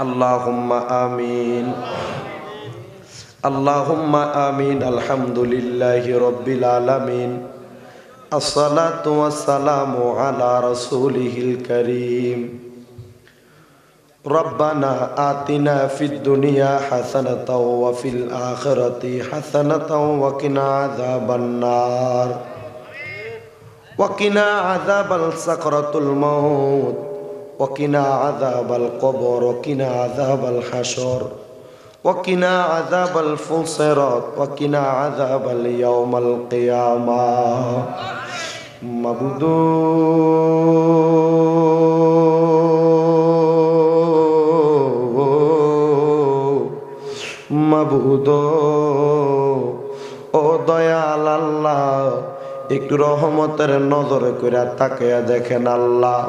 اللهم آمين. اللهم آمين. الحمد لله رب العالمين الصلاة والسلام على رسوله الكريم ربنا آتنا في الدنيا حسنة وفي الآخرة حسنة وقنا عذاب النار. وقنا عذاب سكرة الموت. وقنا عذاب القبر وقنا عذاب الحشر وقنا عذاب الفصرات وقنا عذاب اليوم القيامة মাবুদো মাবুদো ও দয়াল আল্লাহ একটু রহমতের নজরে করে তাকাইয়া দেখেন আল্লাহ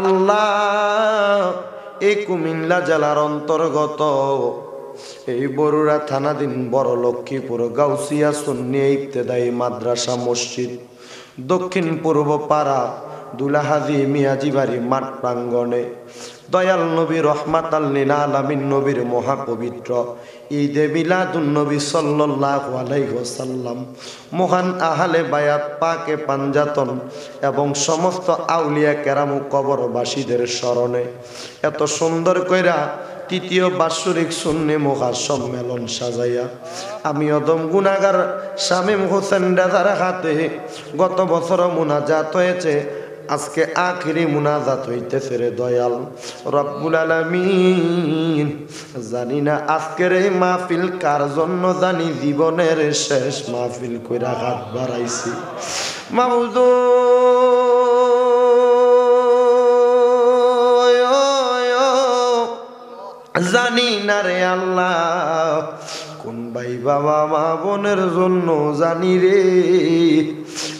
আল্লাহ, এই কুমিল্লা জেলার অন্তর্গত এই বরুড়া থানাধীন বড় লক্ষ্মীপুর গাউসিয়া সুন্নি ইবতেদায়ী মাদ্রাসা মসজিদ। দক্ষিণ পূর্ব পাড়া দুলাহাজি মিয়াজিবাড়ি মাঠ প্রাঙ্গণে দয়াল নবী রহমাত আলামিন নবীর মহাপবিত্র। ঈদে মিলাদুন নবী সাল্লাল্লাহু আলাইহি ওয়াসাল্লাম। মহান আহলে বায়াত, পাকে পাঞ্জাতন এবং সমস্ত আউলিয়া কেরাম কবরবাসীদের স্মরণে এত সুন্দর কইরা তৃতীয় বাৎসরিক সুন্নি মহা সম্মেলন সাজাইয়া আমি অদম গুনাগার শামীম হোসেন রাজার হাতে গত বছর মুনাজাত হয়েছে। আজকে আখিরি মুনাজাত হইতেছে রে দয়াল। রব্বুল আলামিন, জানি না আজকের এই মাহফিল কার জন্য, জানি জীবনের শেষ মাহফিল কইরা হাত বাড়াইছি। মাহুদ জানি না রে আল্লাহ, কোন ভাই বাবা, মা বোনের জন্য জানি রে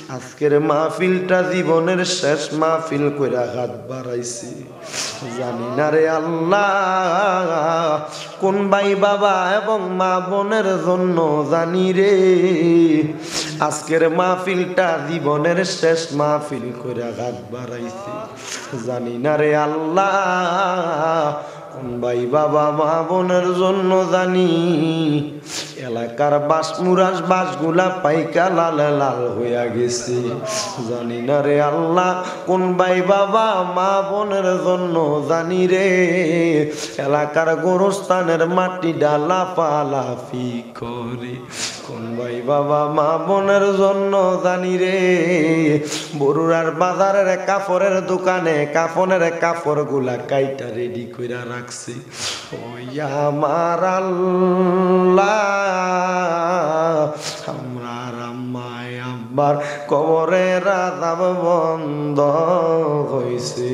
আজকের মাহফিলটা জীবনের শেষ মাহফিল কইরা হাত বাড়াইছি। জানি না রে আল্লাহ, কোন ভাই বাবা এবং মা বোনের জন্য জানি রে। আজকের মাহফিলটা জীবনের শেষ মাহফিল কইরা হাত বাড়াইছি। জানি না রে আল্লাহ ভাই বাবা, মা বোনের জন্য জানি, এলাকার বাস মুরাস বাসগুলা পাইকা লাল লাল হইয়া গেছে। জানি না রে আল্লাহ, কোন ভাই বাবা, মা বোনের জন্য জানি রে। এলাকার গোরস্থানের মাটিডা ডালা লাফি করে। কোন ভাই বাবা, মা বোনের জন্য জানি রে। বরুড়ার বাজারের কাপড়ের দোকানে কাফনের কাপড়গুলা কাইটা রেডি কইরা রাখছি। ওই আমার আমার আব্বার কবরে রাজাব বন্ধ হয়েছে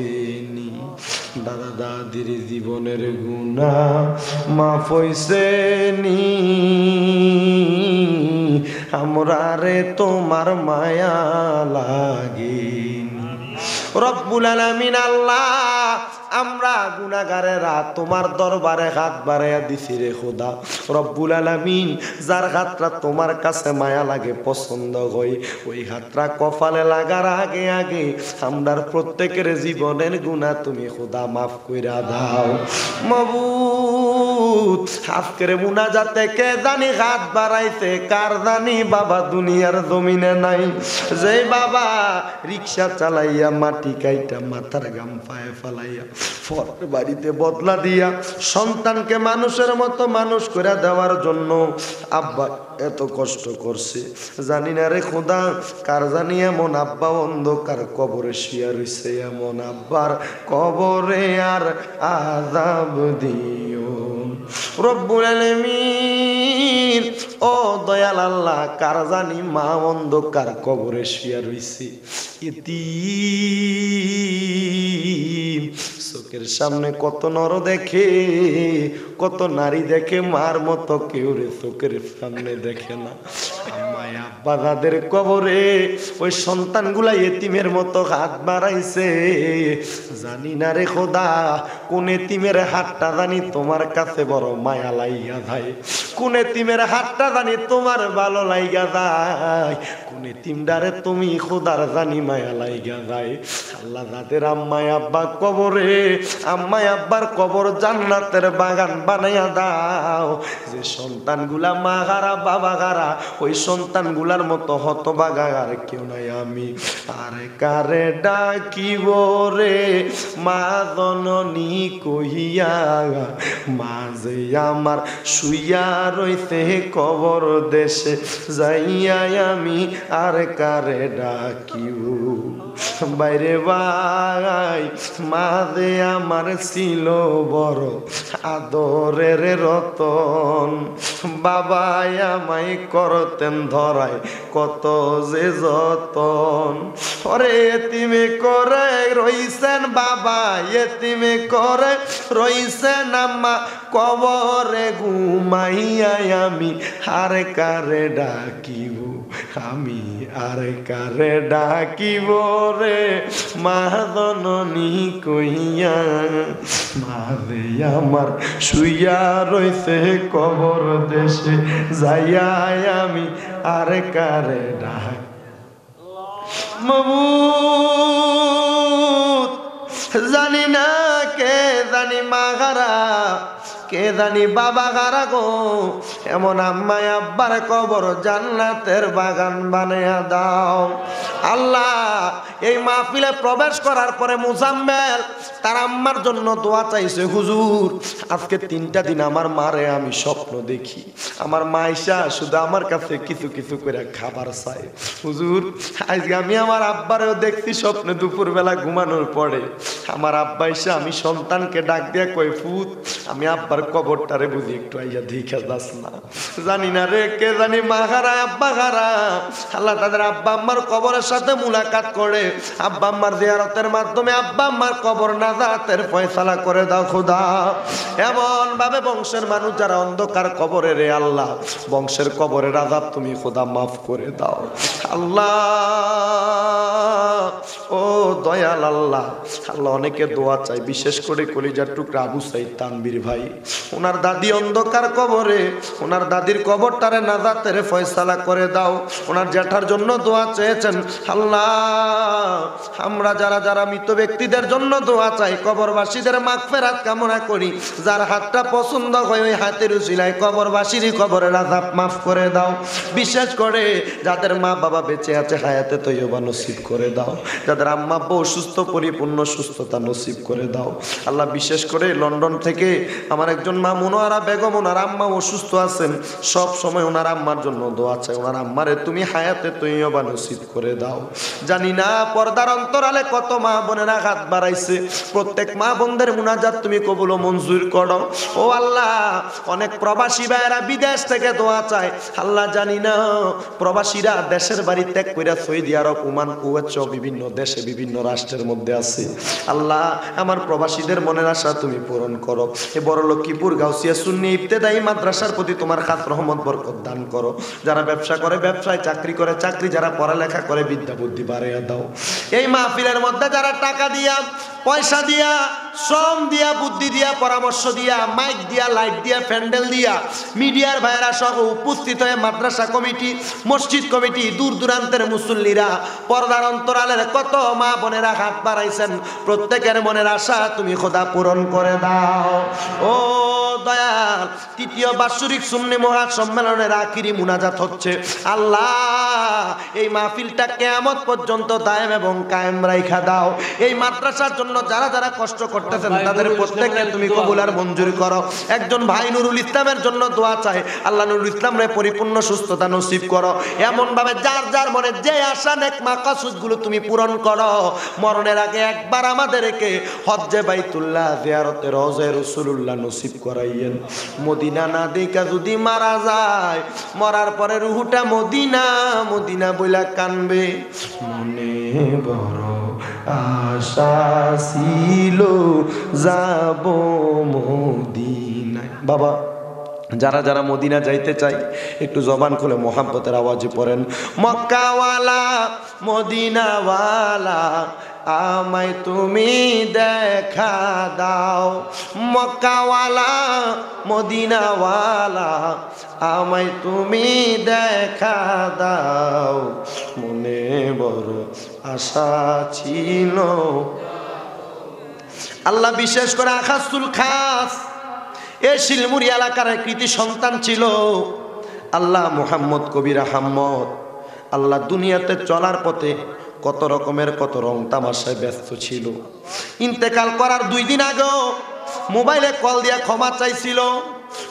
দাদা দাদির জীবনের গুণা মাফ হইছে নি। আমরা রে তোমার মায়া লাগেনি। রব্বুল আলামিন আল্লাহ, আমরা গুনাগারেরা তোমার দরবারে হাত বাড়াইয়া দিছি রে খোদা। রব্বুল আলামিন, যার হাতটা তোমার কাছে মায়া লাগে, পছন্দ হয়, ওই হাতটা কপালে লাগার আগে আগে আমরার প্রত্যেকের জীবনের গুণা তুমি খোদা মাফ কইরা দাও। মবুত আজকের মুনাজাতে কে জানি হাত বাড়াইছে, কার জানি বাবা দুনিয়ার জমিনে নাই। যে বাবা রিক্সা চালাইয়া মাটি কাইটা মাথার গাম পায়ে ফালাইয়া, ফর বাড়িতে বদলা দিয়া সন্তানকে মানুষের মতো মানুষ করে দেওয়ার জন্য আব্বা এত কষ্ট করছে। জানি না রে খোদা, কার জানি এমন আব্বা অন্ধকার, কবরে শুয়া রইছে এমন আব্বার কবরে আর আজাব দিও রব্বুল আলামিন ও দয়াল আল্লাহ, কার জানি মা অন্ধকার কবরে শুয়া রইছে? ইতি চোখের সামনে কত নর দেখে, কত নারী দেখে, মার মতো কেউ রে চোখের সামনে দেখে না। যাদের কবরে, ওই সন্তানগুলা এতিমের মতো হাত বাড়াইছে। জানি না রে খোদা, কোন এতিমের হাতটা জানি তোমার কাছে বড় মায়া লাইয়া যায়। কোন এতিমের হাতটা জানি তোমার ভালো লাইগা যায়। কোন এতিমডারে তুমি খোদার জানি মায়া লাইগা যায়। আল্লাহ যাদের আম্মাই আব্বা কবরে, আম্মাই আব্বার কবর জান্নাতের বাগান বানাইয়া দাও। যে সন্তানগুলা মা গারা, বাবা গারা, ওই সন্তানগুলার মতো হত হতবাগা আর কেউ নাই আমি। আরে কারে ডাকিব রে, মা জননী কহিয়া মাঝে আমার শুইয়া রইতে কবর দেশে যাইয়া আমি আর কারে ডাকিব? বাইরে ভাই মাঝে আমার ছিল বড় আদরের রতন। বাবাই আমায় করতেন ধরায় কত যে যতন। ওরে এতিমে করে রইছেন বাবা, এতিমে করে রইছেন আম্মা, কবরে ঘুমাইয়াই আমি আর কারে ডাকিব আমি? আর কারে ডাকিব রে? মাদননী কইয়া মারে আমার শুইয়া রইছে কবর দেশে, যাইয়া আমি আর কারে ডাক জানি না কে জানি মাগারা কে জানি বাবা গারা গো? এমন আম্মায় আব্বার কবর জান্নাতের বাগান বানিয়া দাও। আল্লাহ, এই মাহফিলে প্রবেশ করার পরে মুজাম্মেল তার আম্মার জন্য দোয়া চাইছে, হুজুর, আজকে তিনটা দিন আমার মারে আমি স্বপ্ন দেখি। আমার মাইশা শুধু আমার কাছে কিছু কিছু করে খাবার চাই হুজুর, আজকে আমি আমার আব্বারেও দেখছি স্বপ্নে দুপুরবেলা ঘুমানোর পরে। আমার আব্বা এসে আমি সন্তানকে ডাক দিয়া কই ফুত, আমি আব্বার কবরটারে বুঝি, একটু আইয়া দেখে যাস না। জানি না রে, কে জানি মা হারা আব্বা হারা আল্লাহ তাদের আব্বা আম্মার কবরের সাথে মুলাকাত করে, আব্বা আম্মার জিয়ারতের মাধ্যমে আব্বা আম্মার কবর নাজাতের ফয়সালা করে দাও খোদা। এমন ভাবে বংশের মানুষ যারা অন্ধকার কবরে রে আল্লাহ, বংশের কবরের আজাব তুমি খোদা মাফ করে দাও। আল্লাহ ও দয়াল আল্লাহ আল্লাহ অনেকে দোয়া চাই, বিশেষ করে কলিজার টুকরা আবু সাইদ তানবীর ভাই। ওনার দাদি অন্ধকার কবরে, ওনার দাদির কবরটারে নাজাতের ফয়সালা করে দাও। ওনার জ্যাঠার জন্য দোয়া চেয়েছেন, আল্লাহ, আমরা যারা যারা মৃত ব্যক্তিদের জন্য দোয়া চাই, কবরবাসীদের মাগফেরাত কামনা করি। যার হাতটা পছন্দ হয়, ওই হাতের উচিলায় কবরবাসীরই কবরের আজাব মাফ করে দাও। বিশেষ করে যাদের মা বাবা বেঁচে আছে, হায়াতে তৈবা নসিব করে দাও। যাদের আম্মা অসুস্থ, পরিপূর্ণ সুস্থতা নসিব করে দাও। আল্লাহ বিশেষ করে লন্ডন থেকে আমার একজন মা মনোয়ারা বেগম, ওনার আম্মা অসুস্থ আছেন, সব সময় ওনার আম্মার জন্য দোয়া চাই। ওনার আম্মারে তুমি হায়াতে তৈবা নসিব করে দাও। জানি না পর্দার অন্তরালে কত মা বোনেরা হাত বাড়াইছে। প্রত্যেক মা বোনদের মুনাজাত তুমি কবুল মঞ্জুর করো। ও আল্লাহ, অনেক প্রবাসী ভাইয়েরা বিদেশ থেকে দোয়া চায়। আল্লাহ জানি না প্রবাসীরা দেশের বাড়ি ত্যাগ কইরা সৌদি আরব ওমান, কুয়েত সহ বিভিন্ন দেশে বিভিন্ন রাষ্ট্রের মধ্যে আছে। আল্লাহ, আমার প্রবাসীদের মনের আশা তুমি পূরণ করো। এ বড় লক্ষ্মীপুর গাউসিয়া সুন্নি ইবতেদায়ী মাদ্রাসার প্রতি তোমার খাত রহমত, বরকত দান করো। যারা ব্যবসা করে, ব্যবসায় চাকরি করে, চাকরি যারা পড়ালেখা করে, বিদ্যা বুদ্ধি বাড়িয়ে দাও। এই মাহফিলের মধ্যে যারা টাকা দিয়া, পয়সা দিয়া, শ্রম দিয়া, বুদ্ধি দিয়া, পরামর্শ দিয়া, মাইক দিয়া, লাইট দিয়া, প্যান্ডেল দিয়া, মিডিয়ার ভাইয়েরা সহ উপস্থিত হয়ে মাদ্রাসা কমিটি, মসজিদ কমিটি, দূর দূরান্তের মুসল্লিরা, পর্দার অন্তরালের কত মা বোনেরা হাত বাড়াইছেন, প্রত্যেকের মনের আশা তুমি খোদা পূরণ করে দাও। ও দয়াল তৃতীয় বাৎসরিক সুন্নি মহাসম্মেলনের আখিরি মুনাজাত হচ্ছে। আল্লাহ এই মাহফিলটা কেয়ামত পর্যন্ত দায়েম এবং কায়েম রাইখা দাও। এই মাদ্রাসার জন্য যারা যারা কষ্ট করতেছেন তাদের প্রত্যেককে তুমি কবুল আর মঞ্জুর করো। একজন ভাই নুরুল ইসলামের জন্য দোয়া চায় আল্লাহ নুরুল ইসলামরে পরিপূর্ণ সুস্থতা নসিব করো। এমন ভাবে যার যার মনে যে আশা নেক মাকাসুদগুলো তুমি পূরণ করো। মরণের আগে একবার আমাদেরকে হজ্জে বাইতুল্লাহ জিয়ারতে রওজে রাসূলুল্লাহ নসিব করাইয়েন। মদিনা না দেখা যদি মারা যায় মরার পরে রুহুটা মদিনা মদিনা বইলা কানবে। মনে বড় আশা ছিল, যাব মদিনায়। বাবা, যারা যারা মদিনা যাইতে চাই একটু জবান খুলে মোহাব্বতের আওয়াজে পড়েন। মক্কাওয়ালা, মদিনাওয়ালা, আমায় তুমি দেখা দাও। মক্কাওয়ালা, মদিনাওয়ালা আমায় তুমি দেখা দাও। মনে বড় আশা ছিল। আল্লাহ বিশেষ করে আখাসুল খাস এ শিলমুরি এলাকার কৃতি সন্তান ছিল। আল্লাহ মুহাম্মদ কবির আহম্মদ, আল্লাহ দুনিয়াতে চলার পথে কত রকমের, কত রং তামাশায় ব্যস্ত ছিল। ইন্তেকাল করার দুই দিন আগেও মোবাইলে কল দিয়া ক্ষমা চাইছিল।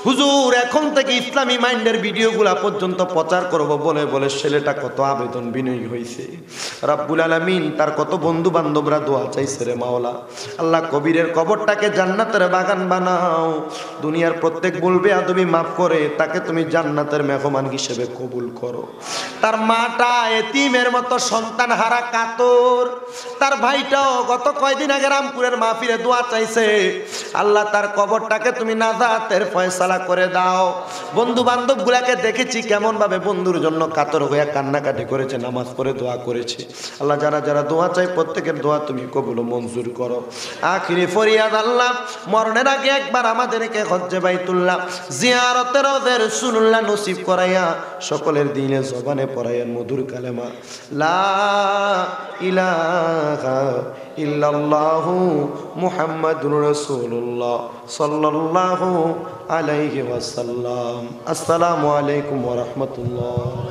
হুজুর, এখন থেকে ইসলামী মাইন্ডের ভিডিওগুলা পর্যন্ত প্রচার করব। বলে বলে ছেলেটা কত আবেদন বিনয়ী হয়েছে রাব্বুল আলামিন তার কত বন্ধু বান্ধবরা দোয়া চাইছে রে মাওলা। আল্লাহ কবিরের কবরটাকে জান্নাতের বাগান বানাও। দুনিয়ার প্রত্যেক বলবে আদবি মাফ করে, তাকে তুমি জান্নাতের মেহমান হিসেবে কবুল করো। তার মাটা এতিমের মতো সন্তান হারা কাতর। তার ভাইটাও গত কয়দিন আগে রামপুরের মাহফিলে দোয়া চাইছে। আল্লাহ তার কবরটাকে তুমি নাজাতের ফয়সালা করে দাও। বন্ধু বান্ধব গুলাকে দেখেছি কেমন ভাবে বন্ধুর জন্য কাতর হয়ে কান্নাকাটি করেছে, নামাজ পড়ে দোয়া করেছে। আল্লাহ যারা যারা দোয়া চাই প্রত্যেকের দোয়া তুমি কবুল মঞ্জুর করো। আখিরি ফরিয়াদ আল্লাহ, মরণের আগে একবার আমাদেরকে হজ্জে বাইতুল্লাহ, জিয়ারতের ওদের সুনুল্লাহ নসিব করাইয়া সকলের দিনে জবানে পড়াইয়া মধুর কালেমা, লা ইলাহা ইল্লাল্লাহু মুহাম্মাদুর রাসূলুল্লাহ, সাল্লাল্লাহু علیہ وسلم. السلام علیکم ورحمۃ اللہ.